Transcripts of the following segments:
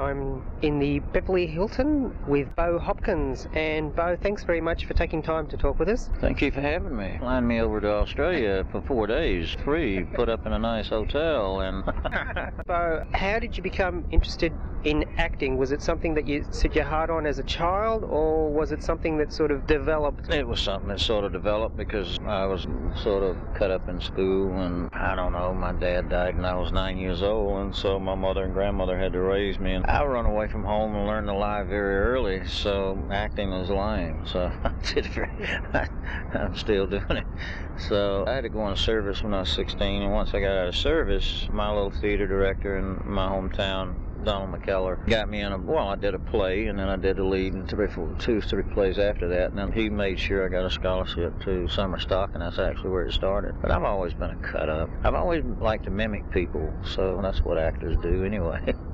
I'm in the Beverly Hilton with Bo Hopkins. And Bo, thanks very much for taking time to talk with us. Thank you for having me. Flying me over to Australia for four days, free, put up in a nice hotel, and. Bo, how did you become interested in acting? Was it something that you set your heart on as a child, or was it something that sort of developed? It was something that sort of developed because I was sort of cut up in school, and I don't know, my dad died when I was nine years old, and so my mother and grandmother had to raise me. And I run away from home and learned to lie very early, so acting was lying. So I I'm still doing it. So I had to go on service when I was 16, and once I got out of service, my little theater director in my hometown Donald McKellar got me in a well I did a play and then I did the lead in three four two three plays after that and then he made sure I got a scholarship to summer stock and that's actually where it started but I've always been a cut up I've always liked to mimic people so that's what actors do anyway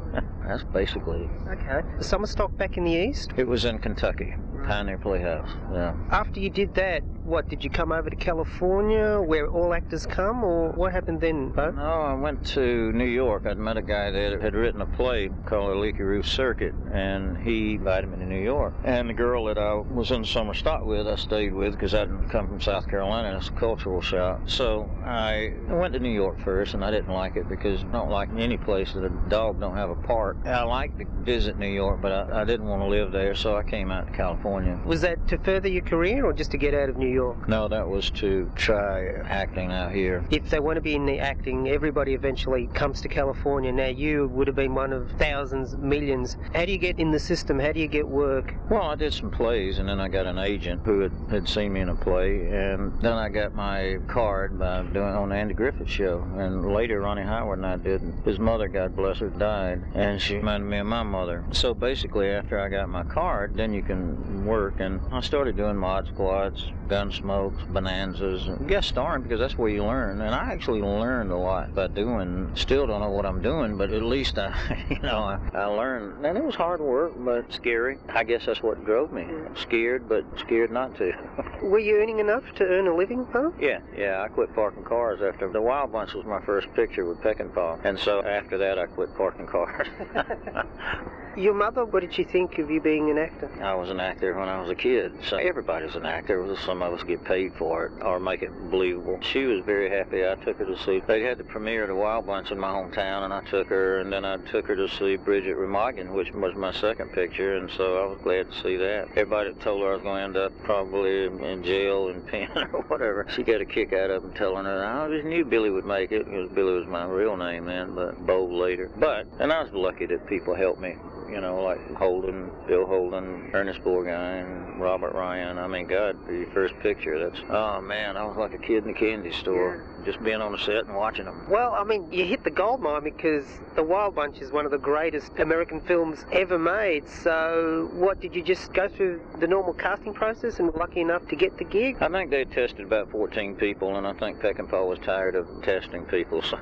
that's basically okay. Summer stock back in the east? It was in Kentucky Pioneer Playhouse yeah. After you did that what did you come over to California where all actors come or what happened then Bo? no I went to New York. I'd met a guy there that had written a play called A Leaky Roof Circuit and he invited me to New York. And the girl that I was in summer stock with I stayed with because I would come from South Carolina it's a cultural shock. So I went to New York first and I didn't like it because I don't like any place that a dog don't have a park. I like to visit New York but I, I didn't want to live there so I came out to California. Was that to further your career or just to get out of New York York? No, that was to try acting out here. If they want to be in the acting, everybody eventually comes to California. Now, you would have been one of thousands, millions. How do you get in the system? How do you get work? Well, I did some plays, and then I got an agent who had, had seen me in a play, and then I got my card by doing on the Andy Griffith show. And later, Ronnie Howard and I did. His mother, God bless her, died, and she reminded me of my mother. So basically, after I got my card, then you can work, and I started doing mod squads, Gunsmokes, Bonanzas, guest starring because that's where you learn. And I actually learned a lot by doing. Still don't know what I'm doing, but at least I, you know, I, I learned. And it was hard work, but scary. I guess that's what drove me. Mm. Scared, but scared not to. Were you earning enough to earn a living, huh? Yeah, yeah. I quit parking cars after the Wild Bunch was my first picture with Peckinpah, and so after that I quit parking cars. Your mother, what did she think of you being an actor? I was an actor when I was a kid, so everybody's an actor. Some of us get paid for it or make it believable. She was very happy. I took her to see. They had the premiere of the Wild Bunch in my hometown, and I took her, and then I took her to see Bridge at Remagen, which was my second picture, and so I was glad to see that. Everybody told her I was going to end up probably in jail and pen or whatever. She got a kick out of them telling her, I just knew Billy would make it because Billy was my real name then, but Bo later. But, and I was lucky that people helped me you know, like Holden, Bill Holden, Ernest Borgnine, Robert Ryan. I mean, God, the first picture, that's, oh man, I was like a kid in the candy store. Just being on the set and watching them. Well, I mean, you hit the gold mine because The Wild Bunch is one of the greatest American films ever made. So, what did you just go through the normal casting process and were lucky enough to get the gig? I think they tested about 14 people, and I think Peckinpah was tired of testing people. So,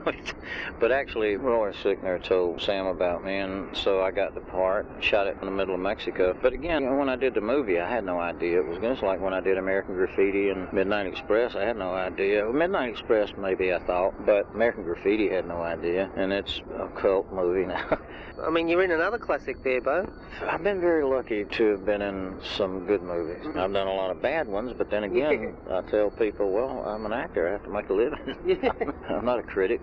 but actually, Roy Sickner told Sam about me, and so I got the part, shot it in the middle of Mexico. But again, when I did the movie, I had no idea it was just like when I did American Graffiti and Midnight Express. I had no idea. Midnight Express maybe I thought, but American Graffiti had no idea, and it's a cult movie now. I mean, you're in another classic there, Bo. I've been very lucky to have been in some good movies. Mm-hmm. I've done a lot of bad ones, but then again, yeah. I tell people, well, I'm an actor. I have to make a living. I'm not a critic.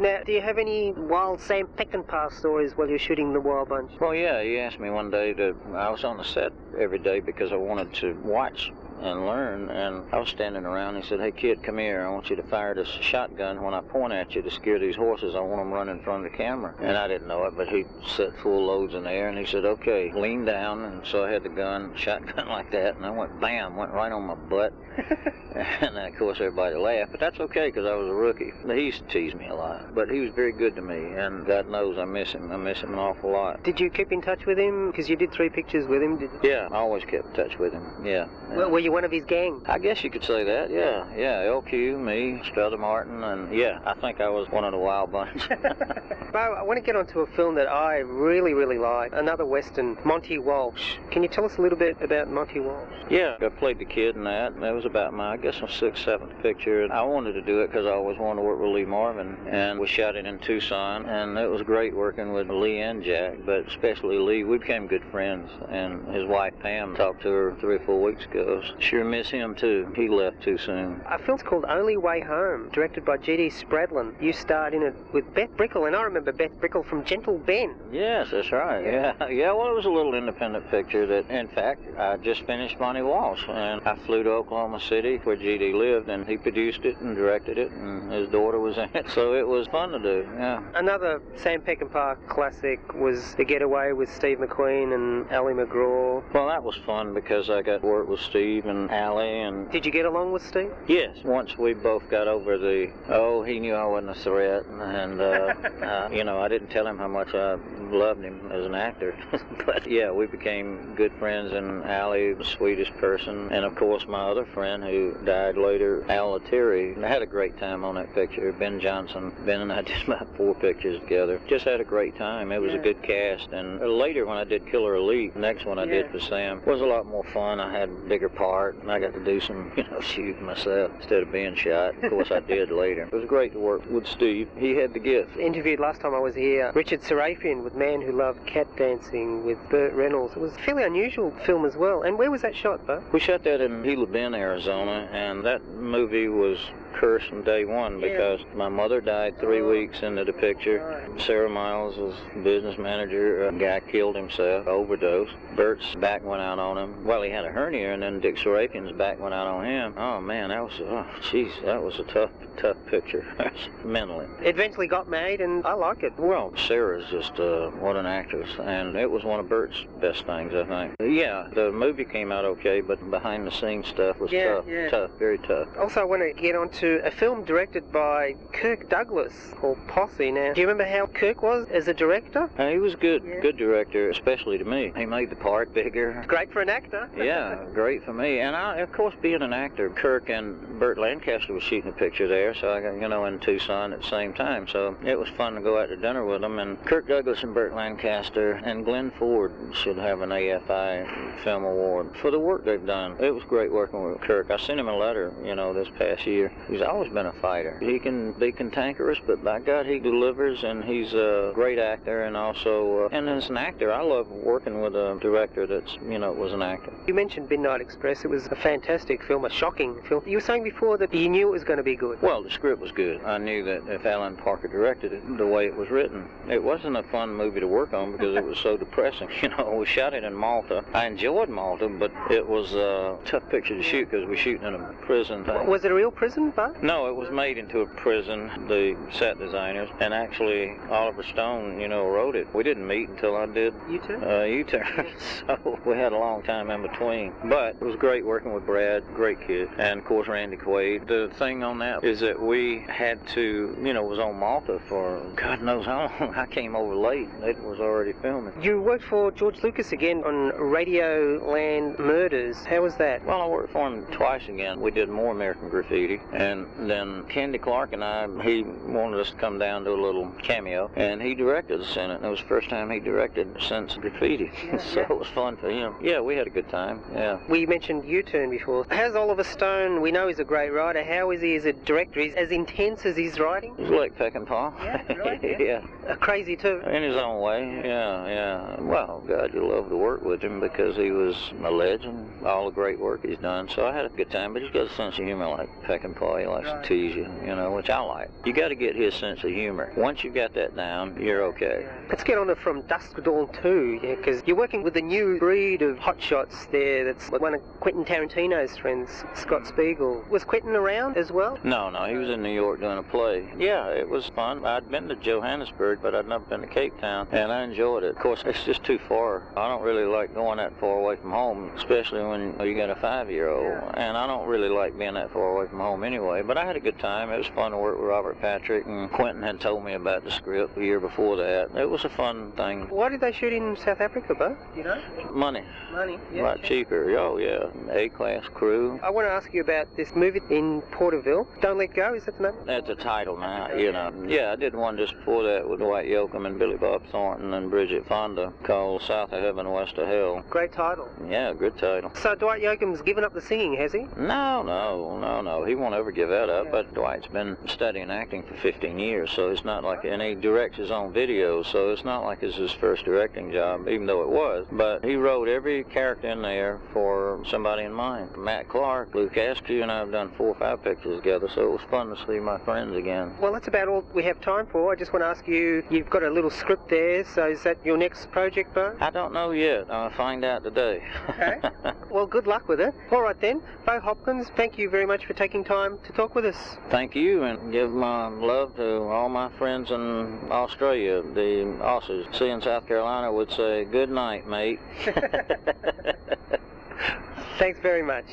Now, do you have any wild Sam Peckinpah stories while you're shooting The Wild Bunch? Well, yeah. He asked me one day to. I was on the set every day because I wanted to watch and learn. And I was standing around. He said, "Hey kid, come here. I want you to fire this shotgun when I point at you to scare these horses. I want them running in front of the camera." And I didn't know it, but he set full loads in the air, and he said, "Okay, lean down." And so I had the gun, shotgun like that, and I went bam, went right on my butt. and of course everybody laughed, but that's okay because I was a rookie. He used to tease me a lot, but he was very good to me, and God knows I miss him. I miss him an awful lot. Did you keep in touch with him? Because you did three pictures with him. Did you? Yeah, I always kept in touch with him. Yeah. Well, were you one of his gang? I guess you could say that, yeah. Yeah, LQ, me, Strother Martin, and yeah, I think I was one of the wild bunch. Bo, I want to get onto a film that I really, really like. Another Western, Monte Walsh. Can you tell us a little bit about Monte Walsh? yeah, I played the kid in that. That was about my, I guess, my sixth, seventh picture. I wanted to do it because I always wanted to work with Lee Marvin, and we shot it in Tucson, and it was great working with Lee and Jack, but especially Lee. We became good friends, and his wife Pam talked to her three or four weeks ago. Sure miss him too. He left too soon. A film's called Only Way Home, directed by G.D. Spradlin. You starred in it with Beth Brickell, and I remember Beth Brickell from Gentle Ben. Yes, that's right. Yeah, yeah. Well, it was a little independent picture that, in fact, I just finished Monte Walsh, and I flew to Oklahoma City where GD lived, and he produced it and directed it, and his daughter was in it, so it was fun to do. Yeah. Another Sam Peckinpah classic was The Getaway with Steve McQueen and Ali MacGraw. Well, that was fun because I got to work with Steve and Ali, and Did you get along with Steve? yes, once we both got over the oh, he knew I wasn't a threat, and uh, uh, you know, I didn't tell him how much I loved him as an actor, but yeah, we became good friends, and Ali, the sweetest person, and of course my other friend who died later, Al Lettieri. I had a great time on that picture. Ben Johnson, Ben and I did about four pictures together. Just had a great time. It was a good cast, and later when I did Killer Elite, next one I did Yeah. for Sam was a lot more fun. I had bigger bigger part, and I got to do some, you know, shooting myself instead of being shot. Of course, I did later. It was great to work with Steve. He had the gift. Interviewed last time I was here, Richard Sarafian with Man Who Loved Cat Dancing with Burt Reynolds. It was a fairly unusual film as well. And where was that shot, Bo? We shot that in Gila Bend, Arizona, and that movie was cursed from day one Yeah. because my mother died three Oh. weeks into the picture. Sarah Miles was business manager. A guy killed himself, overdose. Burt's back went out on him. Well, he had a hernia, and then Dick Sarafian's back went out on him. Oh man, that was oh jeez, that was a tough, tough picture mentally. Eventually got made, and I like it. Well, Sarah's just uh, what an actress, and it was one of Burt's best things, I think. Yeah, the movie came out okay, but behind the scenes stuff was Yeah, tough, yeah. tough, very tough. Also, I want to get onto a film directed by Kirk Douglas called Posse. Now, do you remember how Kirk was as a director? Uh, he was good, Yeah. good director, especially to me. He made the part bigger. Great for an actor. yeah, great for me. And I, of course, being an actor, Kirk and Burt Lancaster was shooting a picture there, so I got, you know, in Tucson at the same time. So it was fun to go out to dinner with them. And Kirk Douglas and Burt Lancaster and Glenn Ford should have an AFI Film Award for the work they've done. It was great working with Kirk. I sent him a letter, you know, this past year. He's always been a fighter. He can be cantankerous, but by God, he delivers, and he's a great actor, and also, uh, and as an actor, I love working with a director that's, you know, was an actor. You mentioned Midnight Express. It was a fantastic film, a shocking film. You were saying before that you knew it was going to be good. Well, the script was good. I knew that if Alan Parker directed it, the way it was written, it wasn't a fun movie to work on because it was so depressing. You know, we shot it in Malta. I enjoyed Malta, but it was a tough picture to shoot because we're shooting in a prison thing. Was it a real prison, No, it was made into a prison, the set designers, and actually Oliver Stone, you know, wrote it. We didn't meet until I did You too? uh, U-turn, so we had a long time in between. But it was great working with Brad, great kid, and of course Randy Quaid. The thing on that is that we had to, you know, was on Malta for God knows how long. I came over late. It was already filming. You worked for George Lucas again on Radio Land Murders. How was that? Well, I worked for him twice again. We did more American Graffiti, and then Candy Clark and I, he wanted us to come down to a little cameo, and he directed us in it. And it was the first time he directed since Graffiti, Yeah, so yeah. it was fun for him. Yeah, we had a good time. Yeah. We mentioned U-Turn before. How's Oliver Stone? We know he's a great writer. How is he as a director? He's as intense as his writing? He's like Peckinpah. Yeah, right, yeah. yeah. Uh, crazy too. In his own way, yeah, yeah. Well, God, you love to work with him because he was a legend, all the great work he's done. So I had a good time, but he's got a sense of humor like Peckinpah. He likes to tease you, you know, which I like. You got to get his sense of humor. Once you've got that down, you're okay. Let's get on to From Dusk to Dawn too, yeah, because you're working with a new breed of hotshots there. That's one of Quentin Tarantino's friends, Scott Spiegel. Was Quentin around as well? No, no, he was in New York doing a play. Yeah, it was fun. I'd been to Johannesburg, but I'd never been to Cape Town, and I enjoyed it. Of course, it's just too far. I don't really like going that far away from home, especially when you got a five-year-old, and I don't really like being that far away from home anyway. Anyway. But I had a good time. It was fun to work with Robert Patrick, and Quentin had told me about the script the year before that. It was a fun thing. Why did they shoot in South Africa, Bo? You know? Money, Money. Yeah, a lot cheaper. Oh yeah, A-class crew. I want to ask you about this movie in Porterville. Don't Let Go, is that the name? That's the title now, you know. Yeah, I did one just before that with Dwight Yoakam and Billy Bob Thornton and Bridget Fonda called South of Heaven, West of Hell. Great title. Yeah, good title. So Dwight Yoakam's given up the singing, has he? No, no, no, no. He won't ever give that up. But Dwight's been studying acting for 15 years, so it's not like, and he directs his own videos, so it's not like it's his first directing job, even though it was. But he wrote every character in there for somebody in mind. Matt Clark, Luke Askew, and I have done four or five pictures together, so it was fun to see my friends again. Well, that's about all we have time for. I just want to ask you, you've got a little script there, so is that your next project, Bo? I don't know yet. I'll find out today. Okay. Well, good luck with it. All right then. Bo Hopkins, thank you very much for taking time to talk with us. Thank you, and give my love to all my friends in Australia. The Aussies, see in South Carolina, would say, good night, mate. Thanks very much.